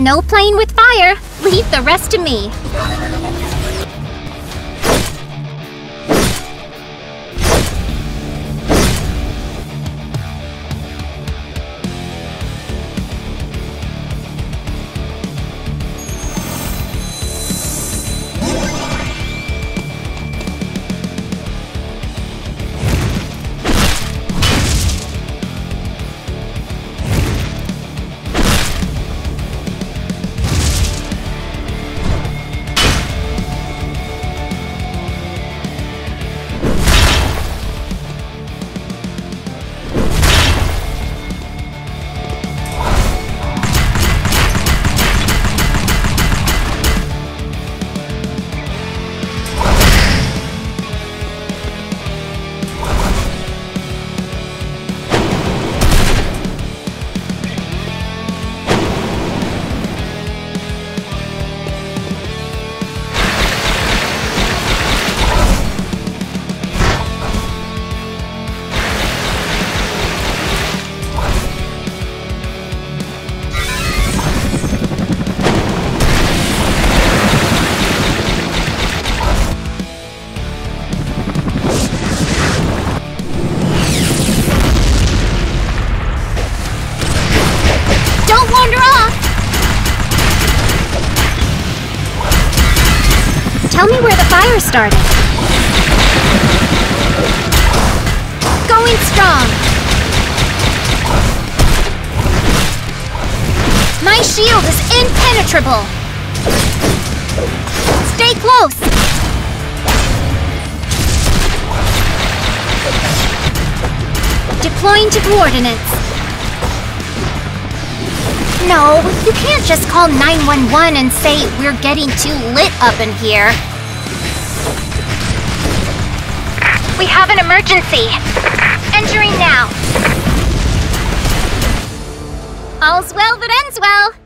No playing with fire. Leave the rest to me. Tell me where the fire started. Going strong! My shield is impenetrable! Stay close! Deploying to coordinates. No, you can't just call 911 and say we're getting too lit up in here. We have an emergency. Entering now. All's well that ends well.